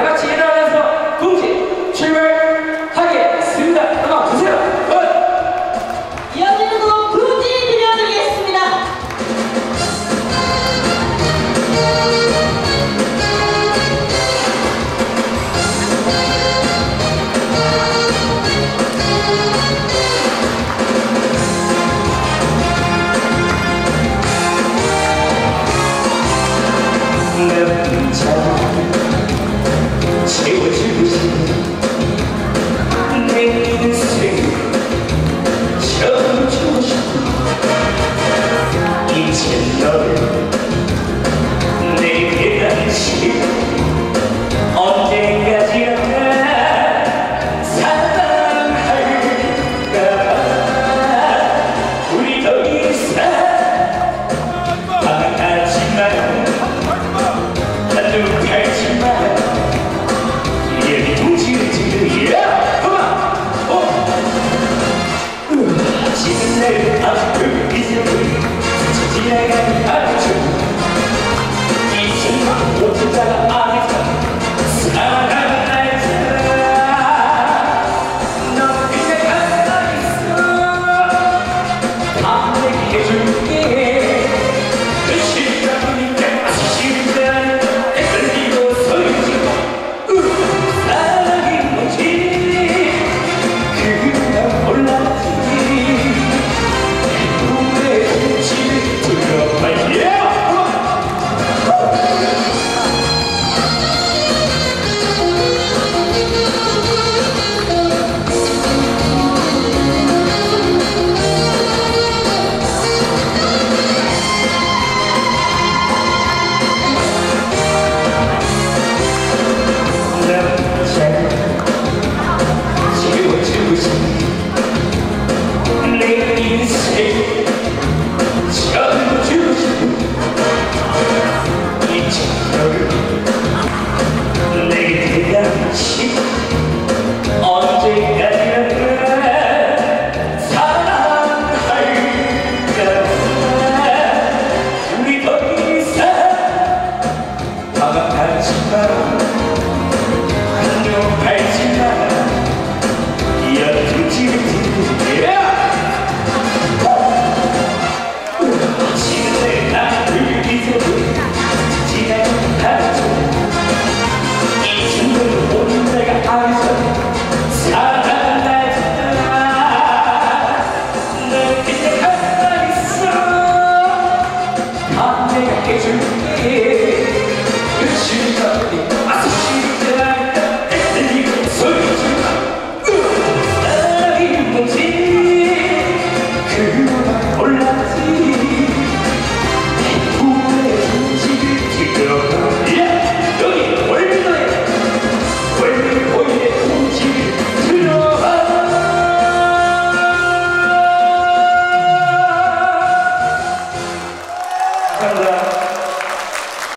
다 같이 W.